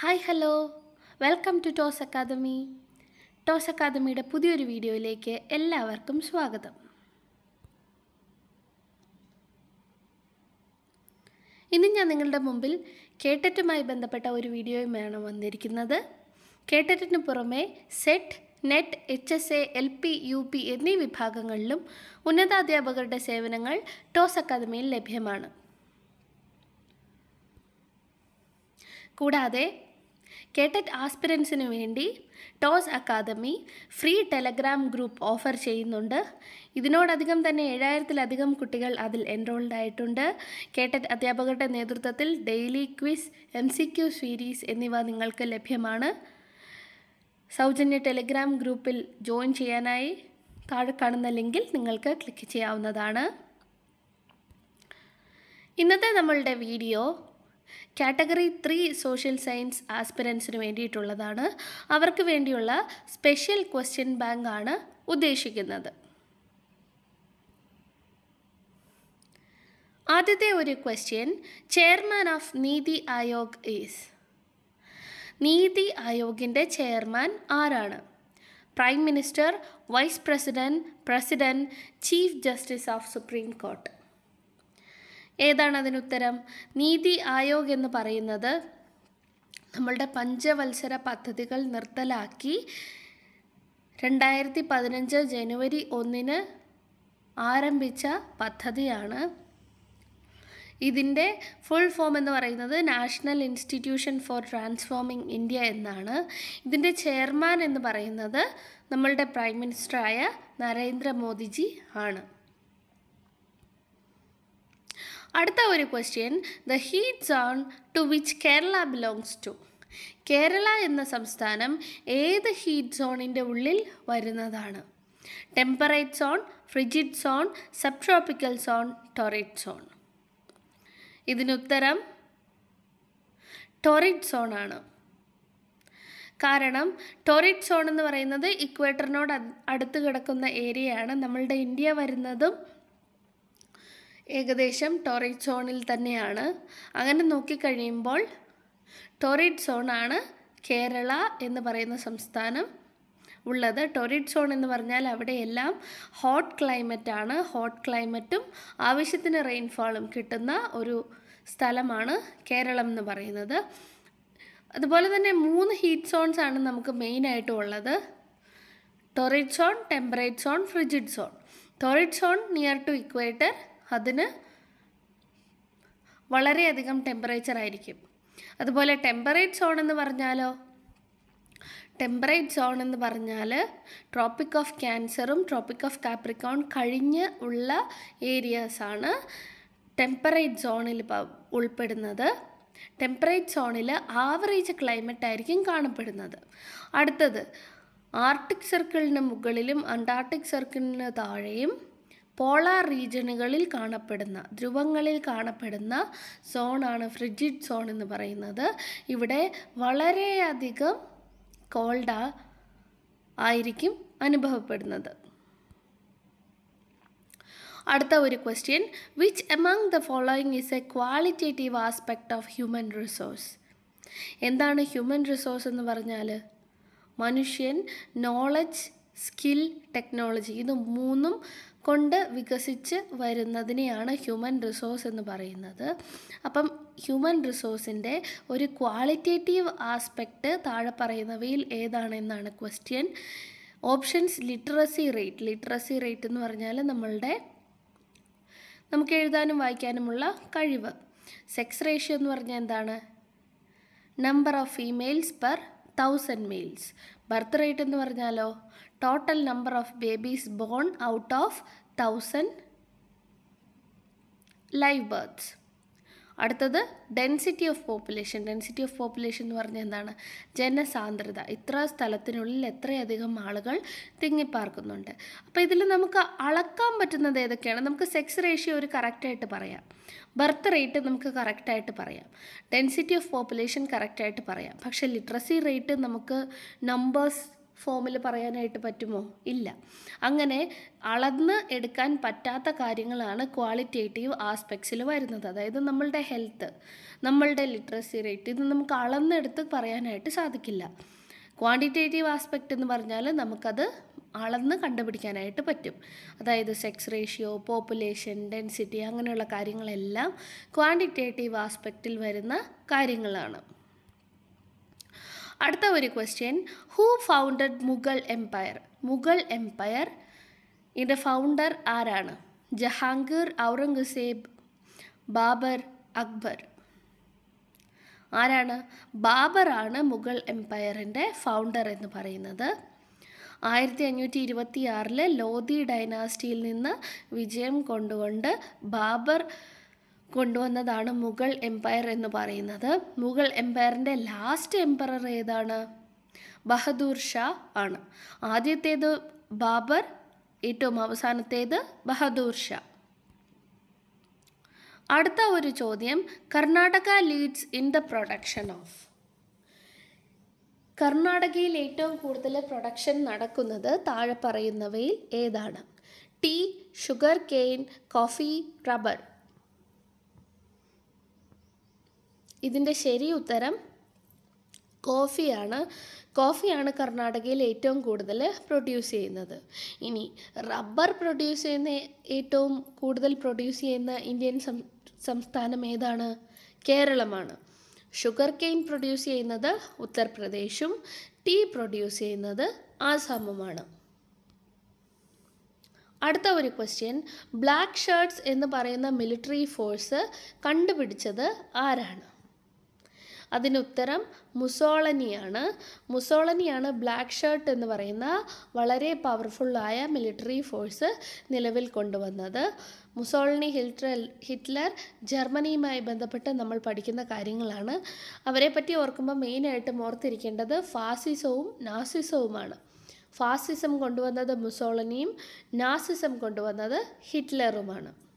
Hi hello welcome to Toss Academy Toss അക്കാദമിയുടെ പുതിയൊരു വീഡിയോയിലേക്ക് എല്ലാവർക്കും സ്വാഗതം. ഇന്ന് ഞാൻ നിങ്ങളുടെ മുമ്പിൽ കേട്ടറ്റുമായി ബന്ധപ്പെട്ട ഒരു വീഡിയോയുമാണ് വന്നിരിക്കുന്നത്. കേട്ടറ്റിന് പുറമെ SET NET H S A L P U P എന്നീ വിഭാഗങ്ങളിലും ഉന്നതാധ്യാപകരുടെ സേവനങ്ങൾ ടോസ് അക്കാദമിയിൽ ലഭ്യമാണ്. കൂടാതെ കേട്ടറ്റ് ആസ്പിരൻസിന് വേണ്ടി Toss Academy free Telegram group offer ചെയ്യുന്നുണ്ട്. ഇതിനോടധികം തന്നെ ഏഴായിരത്തിലധികം കുട്ടികൾ അതിൽ എൻറോൾഡ് ആയിട്ടുണ്ട്. കേട്ടറ്റ് അധ്യാപകരുടെ നേതൃത്വത്തിൽ daily quiz M C Q series എന്നിവ നിങ്ങൾക്ക് ലഭ്യമാണ്. സൗജന്യ ടെലിഗ്രാം ഗ്രൂപ്പിൽ ജോയിൻ ചെയ്യാനായി താഴെ കാണുന്ന ലിങ്കിൽ നിങ്ങൾക്ക് ക്ലിക്ക് ചെയ്യാവുന്നതാണ്. ഇന്നത്തെ നമ്മളുടെ video category three social science ആസ്പിരൻസിന് വേണ്ടിയിട്ടുള്ളതാണ്. അവർക്ക് വേണ്ടിയുള്ള സ്പെഷ്യൽ ക്വസ്റ്റ്യൻ ബാങ്ക് ആണ് ഉദ്ദേശിക്കുന്നത്. ആദ്യത്തെ ഒരു ക്വസ്റ്റ്യൻ ചെയർമാൻ ഓഫ് നീതി ആയോഗ് ഈസ്? നീതി ആയോഗിന്റെ ചെയർമാൻ ആരാണ്? Prime minister vice president president chief justice of supreme court. ഏതാണ് അതിനുത്തരം? നീതി ആയോഗ് എന്ന് പറയുന്നത് നമ്മളുടെ പഞ്ചവത്സര പദ്ധതികൾ നിർത്തലാക്കി രണ്ടായിരത്തി പതിനഞ്ച് ജനുവരി ഒന്നിന് ആരംഭിച്ച പദ്ധതിയാണ്. ഇതിന്റെ ഫുൾ ഫോം എന്ന് പറയുന്നത് national institution for transforming India എന്നാണ്. ഇതിന്റെ ചെയർമാൻ എന്ന് പറയുന്നത് നമ്മളുടെ പ്രൈം മിനിസ്റ്ററായ നരേന്ദ്രമോദിജി ആണ്. അടുത്ത ഒരു question the heat zone to which Kerala belongs to Kerala എന്ന സംസ്ഥാനം ഏത് ഹീറ്റ് സോണിന്റെ ഉള്ളിൽ വരുന്നതാണ്? Temperate zone frigid zone sub tropical zone torrid zone ഇതിനുത്തരം zone ആണ്. കാരണം ടൊറിഡ് സോൺ എന്ന് പറയുന്നത് ഇക്വേറ്ററിനോട് അടുത്ത് കിടക്കുന്ന ഏരിയയാണ് നമ്മളുടെ ഇന്ത്യ വരുന്നതും ഏകദേശം ടോറേറ്റ് സോണിൽ തന്നെയാണ്. അങ്ങനെ നോക്കിക്കഴിയുമ്പോൾ ടോറേറ്റ് സോണാണ് കേരള എന്ന് പറയുന്ന സംസ്ഥാനം ഉള്ളത്. ടൊറിഡ് സോൺ എന്ന് പറഞ്ഞാൽ അവിടെയെല്ലാം ഹോട്ട് ക്ലൈമറ്റാണ്. ഹോട്ട് ക്ലൈമറ്റും ആവശ്യത്തിന് റെയിൻഫോളും കിട്ടുന്ന ഒരു സ്ഥലമാണ് കേരളം എന്ന് പറയുന്നത്. അതുപോലെ തന്നെ മൂന്ന് ഹീറ്റ് സോൺസ് ആണ് നമുക്ക് മെയിനായിട്ടും ഉള്ളത്. Torrid zone temperate zone frigid zone. Torrid zone near to equator അതിന് വളരെയധികം ടെമ്പറേച്ചർ ആയിരിക്കും. അതുപോലെ ടെമ്പറേറ്റ് സോൺ എന്ന് പറഞ്ഞാലോ? ടെമ്പറേറ്റ് സോൺ എന്ന് പറഞ്ഞാൽ ട്രോപ്പിക് ഓഫ് ക്യാൻസറും ട്രോപ്പിക് ഓഫ് കാപ്രിക്കോൺ കഴിഞ്ഞ് ഉള്ള ഏരിയാസാണ് ടെമ്പറേറ്റ് സോണിൽ ഉൾപ്പെടുന്നത്. ടെമ്പറേറ്റ് സോണിൽ ആവറേജ് ക്ലൈമറ്റ് ആയിരിക്കും കാണപ്പെടുന്നത്. അടുത്തത് ആർട്ടിക് സർക്കിളിന് മുകളിലും അന്റാർട്ടിക് സർക്കിളിന് താഴെയും പോളാർ റീജിയനുകളിൽ കാണപ്പെടുന്ന ധ്രുവങ്ങളിൽ കാണപ്പെടുന്ന സോണാണ് ഫ്രിഡ്ജിഡ് സോൺ എന്ന് പറയുന്നത്. ഇവിടെ വളരെയധികം കോൾഡ ആയിരിക്കും അനുഭവപ്പെടുന്നത്. അടുത്ത ഒരു question which among the following is a qualitative aspect of human resource എന്താണ് ഹ്യൂമൻ റിസോഴ്സ് എന്ന് പറഞ്ഞാൽ മനുഷ്യൻ നോളജ് സ്കിൽ ടെക്നോളജി ഇത് മൂന്നും കൊണ്ട് വികസിച്ച് വരുന്നതിനെയാണ് ഹ്യൂമൻ റിസോഴ്സ് എന്ന് പറയുന്നത്. അപ്പം ഹ്യൂമൻ റിസോഴ്സിന്റെ ഒരു ക്വാളിറ്റേറ്റീവ് ആസ്പെക്റ്റ് താഴെ പറയുന്നവയിൽ ഏതാണെന്നാണ് question. Options literacy rate. Literacy rate എന്ന് പറഞ്ഞാൽ നമ്മളുടെ നമുക്ക് എഴുതാനും വായിക്കാനുമുള്ള കഴിവ്. സെക്സ് റേഷ്യോ എന്ന് പറഞ്ഞാൽ എന്താണ്? Number of females per thousand males birth rate എന്ന് പറഞ്ഞാലോ? Total number of babies born out of thousand live births അടുത്തത് density of population density of population എന്ന് പറഞ്ഞാൽ എന്താണ്? ജനസാന്ദ്രത. ഇത്ര സ്ഥലത്തിനുള്ളിൽ എത്രയധികം ആളുകൾ തിങ്ങിപ്പാർക്കുന്നുണ്ട്. അപ്പോൾ ഇതിൽ നമുക്ക് അളക്കാൻ പറ്റുന്നത് ഏതൊക്കെയാണ്? നമുക്ക് സെക്സ് റേഷ്യോ ഒരു കറക്റ്റായിട്ട് പറയാം. ബർത്ത് റേറ്റ് നമുക്ക് കറക്റ്റായിട്ട് പറയാം. ഡെൻസിറ്റി ഓഫ് പോപ്പുലേഷൻ കറക്റ്റായിട്ട് പറയാം. പക്ഷേ ലിറ്ററസി റേറ്റ് നമുക്ക് നമ്പേഴ്സ് ഫോമിൽ പറയാനായിട്ട് പറ്റുമോ? ഇല്ല. അങ്ങനെ അളന്ന് എടുക്കാൻ പറ്റാത്ത കാര്യങ്ങളാണ് ക്വാളിറ്റേറ്റീവ് ആസ്പെക്ട്സിൽ വരുന്നത്. അതായത് നമ്മളുടെ ഹെൽത്ത് നമ്മളുടെ ലിറ്ററസി റേറ്റ് ഇത് നമുക്ക് അളന്നെടുത്ത് പറയാനായിട്ട് സാധിക്കില്ല. ക്വാണ്ടിറ്റേറ്റീവ് ആസ്പെക്റ്റ് എന്ന് പറഞ്ഞാൽ നമുക്കത് അളന്ന് കണ്ടുപിടിക്കാനായിട്ട് പറ്റും. അതായത് സെക്സ് റേഷ്യോ പോപ്പുലേഷൻ ഡെൻസിറ്റി അങ്ങനെയുള്ള കാര്യങ്ങളെല്ലാം ക്വാണ്ടിറ്റേറ്റീവ് ആസ്പെക്റ്റിൽ വരുന്ന കാര്യങ്ങളാണ്. അടുത്ത ഒരു question who founded Mughal empire Mughal empire ഇതിന്റെ ഫൗണ്ടർ ആരാണ്? ജഹാംഗീർ ഔറംഗസേബ് ബാബർ അക്ബർ. ആരാണ്? ബാബറാണ് മുഗൾ എംപയറിന്റെ ഫൗണ്ടർ എന്ന് പറയുന്നത്. ആയിരത്തി അഞ്ഞൂറ്റി ഇരുപത്തി ആറിലെ ലോധി ഡൈനാസ്റ്റിയിൽ നിന്ന് വിജയം കൊണ്ടുകൊണ്ട് ബാബർ കൊണ്ടുവന്നതാണ് മുഗൾ എംപയർ എന്ന് പറയുന്നത്. മുഗൾ എംപയറിന്റെ ലാസ്റ്റ് എംപറർ ഏതാണ്? ബഹദൂർ ഷാ ആണ്. ആദ്യത്തേത് ബാബർ ഏറ്റവും അവസാനത്തേത് ബഹദൂർ ഷാ. അടുത്ത ഒരു ചോദ്യം Karnataka leads in the production of കർണാടകയിൽ ഏറ്റവും കൂടുതൽ പ്രൊഡക്ഷൻ നടക്കുന്നത് താഴെ പറയുന്നവയിൽ ഏതാണ്? Tea sugar cane coffee rubber ഇതിന്റെ ശരി ഉത്തരം കോഫിയാണ്. കോഫിയാണ് കർണാടകയിൽ ഏറ്റവും കൂടുതൽ പ്രൊഡ്യൂസ് ചെയ്യുന്നത്. ഇനി റബ്ബർ പ്രൊഡ്യൂസ് ചെയ്യുന്ന ഏറ്റവും കൂടുതൽ പ്രൊഡ്യൂസ് ചെയ്യുന്ന ഇന്ത്യൻ സംസ്ഥാനം ഏതാണ്? കേരളമാണ്. ഷുഗർ കെയിൻ പ്രൊഡ്യൂസ് ചെയ്യുന്നത് ഉത്തർപ്രദേശും ടീ പ്രൊഡ്യൂസ് ചെയ്യുന്നത് ആസാമുമാണ്. അടുത്ത ഒരു ക്വസ്റ്റ്യൻ ബ്ലാക്ക് ഷർട്ട്സ് എന്ന് പറയുന്ന മിലിറ്ററി ഫോഴ്സ് കണ്ടുപിടിച്ചത് ആരാണ്? അതിന് ഉത്തരം മുസോളനിയാണ്. മുസോളനിയാണ് ബ്ലാക്ക് ഷർട്ട് എന്ന് പറയുന്ന വളരെ പവർഫുള്ളായ മിലിറ്ററി ഫോഴ്സ് നിലവിൽ കൊണ്ടുവന്നത്. മുസോളനി ഹിറ്റ്ലർ ഹിറ്റ്ലർ ജർമ്മനിയുമായി ബന്ധപ്പെട്ട് നമ്മൾ പഠിക്കുന്ന കാര്യങ്ങളാണ്. അവരെ പറ്റി ഓർക്കുമ്പോൾ മെയിനായിട്ടും ഓർത്തിരിക്കേണ്ടത് ഫാസിസവും നാസിസവുമാണ്. ഫാസിസം കൊണ്ടുവന്നത് മുസോളനിയും നാസിസം കൊണ്ടുവന്നത് ഹിറ്റ്ലറുമാണ്.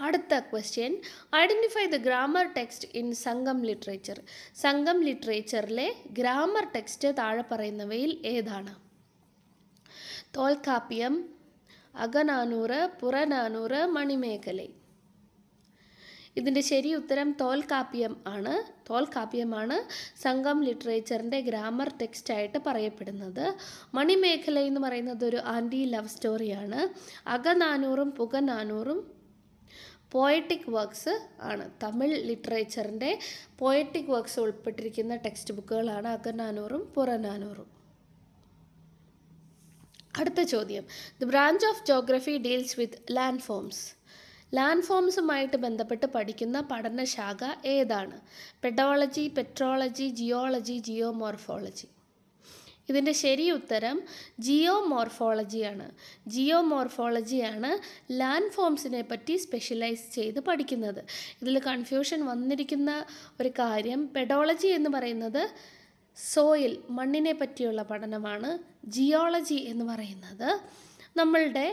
അടുത്ത question identify the grammar text in Sangam literature Sangam ലിറ്ററേച്ചറിലെ grammar text താഴെ പറയുന്നവയിൽ ഏതാണ്? തോൽക്കാപ്യം അകനാനൂറ് പുറനാനൂറ് മണിമേഖലൈ. ഇതിന്റെ ശരി ഉത്തരം തോൽക്കാപ്യം ആണ്. തോൽക്കാപ്യമാണ് സംഘം ലിറ്ററേച്ചറിന്റെ ഗ്രാമർ ടെക്സ്റ്റായിട്ട് പറയപ്പെടുന്നത്. മണിമേഖല എന്ന് പറയുന്നത് ഒരു ആന്റി ലവ് സ്റ്റോറിയാണ്. അകനാനൂറും പുകനാനൂറും പോയറ്റിക് വർക്ക്സ് ആണ്. തമിഴ് ലിറ്ററേച്ചറിന്റെ പോയറ്റിക് വർക്ക്സ് ഉൾപ്പെട്ടിരിക്കുന്ന ടെക്സ്റ്റ് ബുക്കുകളാണ് അകനാനൂറും പുറനാനൂറും. അടുത്ത ചോദ്യം. The branch of geography deals with land forms land ഫോംസുമായിട്ട് ബന്ധപ്പെട്ട് പഠിക്കുന്ന പഠനശാഖ ഏതാണ്? പെഡോളജി പെട്രോളജി ജിയോളജി ജിയോമോർഫോളജി ഇതിന്റെ ശരി ഉത്തരം ജിയോ മോർഫോളജിയാണ് ജിയോ മോർഫോളജിയാണ് ലാൻഡ് ഫോംസിനെ പറ്റി സ്പെഷ്യലൈസ് ചെയ്ത് പഠിക്കുന്നത്. ഇതിൽ കൺഫ്യൂഷൻ വന്നിരിക്കുന്ന ഒരു കാര്യം പെഡോളജി എന്ന് പറയുന്നത് സോയിൽ മണ്ണിനെ പറ്റിയുള്ള പഠനമാണ് ജിയോളജി എന്ന് പറയുന്നത്. നമ്മളുടെ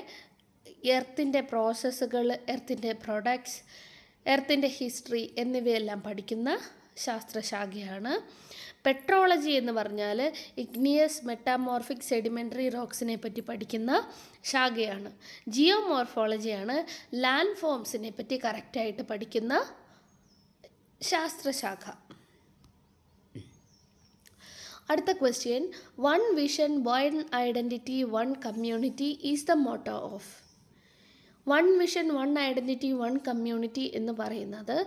എർത്തിന്റെ പ്രോസസ്സുകൾ എർത്തിന്റെ പ്രൊഡക്ട്സ് എർത്തിന്റെ ഹിസ്റ്ററി എന്നിവയെല്ലാം പഠിക്കുന്ന ശാസ്ത്രശാഖയാണ്. പെട്രോളജി എന്ന് പറഞ്ഞാൽ ഇഗ്നിയസ് മെറ്റാമോർഫിക് സെഡിമെന്ററി റോക്സിനെ പറ്റി പഠിക്കുന്ന ശാഖയാണ്. ജിയോമോർഫോളജിയാണ് ലാൻഡ് ഫോംസിനെ പറ്റി കറക്റ്റായിട്ട് പഠിക്കുന്ന ശാസ്ത്രശാഖ. അടുത്ത question one vision one identity one community is the motto of one vision one identity one community എന്ന് പറയുന്നത്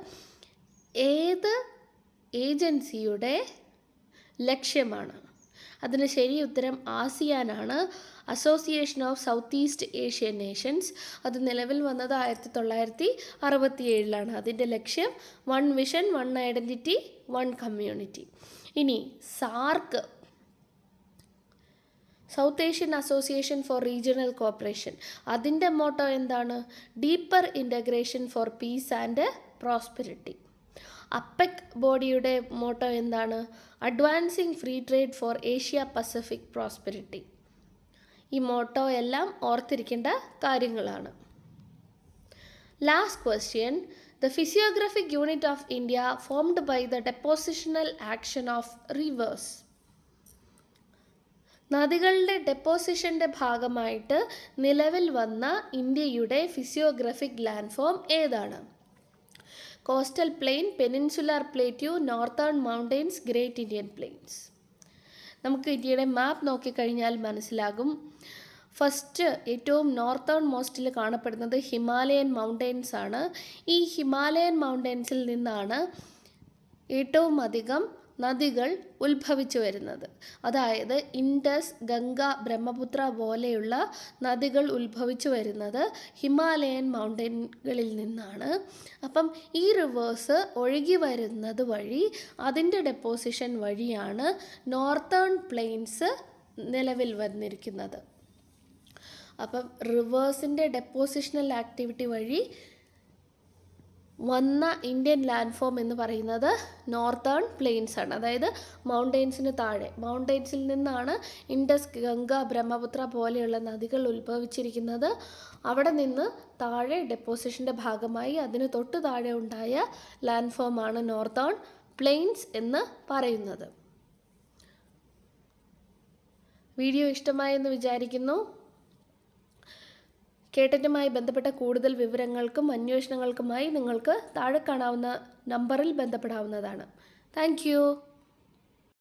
ഏത് ഏജൻസിയുടെ ലക്ഷ്യമാണ്. അതിന് ശരി ഉത്തരം ആസിയാനാണ്. Association of south east Asian nations. അത് നിലവിൽ വന്നത് ആയിരത്തി തൊള്ളായിരത്തി അറുപത്തി ഏഴിലാണ് അതിന്റെ ലക്ഷ്യം one vision one identity one community. ഇനി SAARC. South Asian association for regional cooperation അതിന്റെ മോട്ടോ എന്താണ്? Deeper integration for peace and prosperity. APEC ബോഡിയുടെ മോട്ടോ എന്താണ്? Advancing free trade for Asia Pacific prosperity ഈ മോട്ടോ എല്ലാം ഓർത്തിരിക്കേണ്ട കാര്യങ്ങളാണ്. Last question the physiographic unit of India formed by the depositional action of rivers നദികളുടെ ഡെപ്പോസിഷന്റെ ഭാഗമായിട്ട് നിലവിൽ വന്ന ഇന്ത്യയുടെ ഫിസിയോഗ്രഫിക് ലാൻഡ് ഫോം ഏതാണ്? Coastal plain peninsular plateau northern mountains great Indian plains നമുക്ക് ഇന്ത്യയുടെ മാപ്പ് നോക്കിക്കഴിഞ്ഞാൽ മനസ്സിലാകും. ഫസ്റ്റ് ഏറ്റവും നോർത്തേൺ മോസ്റ്റിൽ കാണപ്പെടുന്നത് ഹിമാലയൻ മൗണ്ടെയ്ൻസ് ആണ്. ഈ ഹിമാലയൻ മൗണ്ടെയ്ൻസിൽ നിന്നാണ് ഏറ്റവും അധികം നദികൾ ഉത്ഭവിച്ചു വരുന്നത്. അതായത് ഇൻഡസ് ഗംഗ ബ്രഹ്മപുത്ര പോലെയുള്ള നദികൾ ഉത്ഭവിച്ചു വരുന്നത് ഹിമാലയൻ മൗണ്ടനുകളിൽ നിന്നാണ്. അപ്പം ഈ റിവേഴ്സ് ഒഴുകി വരുന്നത് വഴി അതിന്റെ ഡെപ്പോസിഷൻ വഴിയാണ് നോർത്തേൺ പ്ലെയിൻസ് നിലവിൽ വന്നിരിക്കുന്നത്. അപ്പം റിവേഴ്സിന്റെ ഡെപ്പോസിഷണൽ ആക്ടിവിറ്റി വഴി വന്ന ഇന്ത്യൻ ലാൻഡ് ഫോം എന്ന് പറയുന്നത് നോർത്തേൺ പ്ലെയിൻസ് ആണ്. അതായത് മൗണ്ടെയ്ൻസിന് താഴെ. മൗണ്ടെയ്ൻസിൽ നിന്നാണ് ഇൻഡസ് ഗംഗ ബ്രഹ്മപുത്ര പോലെയുള്ള നദികൾ ഉത്ഭവിച്ചിരിക്കുന്നത്. അവിടെ നിന്ന് താഴെ ഡെപ്പോസിഷന്റെ ഭാഗമായി അതിന് തൊട്ട് താഴെ ഉണ്ടായ ലാൻഡ് ഫോമാണ് നോർത്തേൺ പ്ലെയിൻസ് എന്ന് പറയുന്നത്. വീഡിയോ ഇഷ്ടമായെന്ന് വിചാരിക്കുന്നു. കേട്ടറ്റുമായി ബന്ധപ്പെട്ട കൂടുതൽ വിവരങ്ങൾക്കും അന്വേഷണങ്ങൾക്കുമായി നിങ്ങൾക്ക് താഴെ കാണാവുന്ന നമ്പറിൽ ബന്ധപ്പെടാവുന്നതാണ്. താങ്ക്